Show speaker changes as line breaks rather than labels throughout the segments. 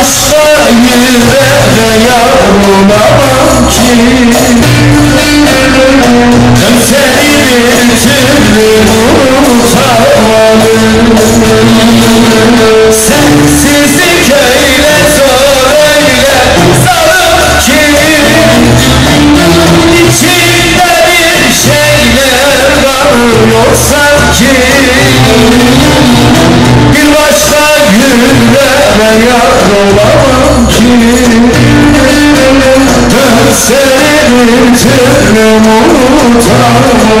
Aşka yüreğe yarılamam ki. Tüm utanım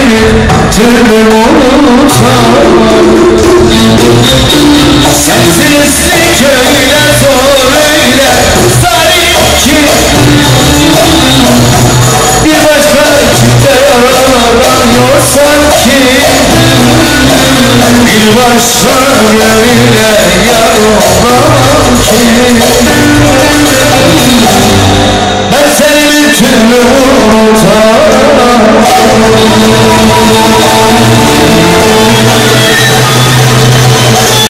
bir türlü unutamam Sensiz köyler zor öyle Zalim ki Bir başka kimde yaralanıyor sanki Bir başka öyle yaralanmam ki Ben seni bir türlü unutamam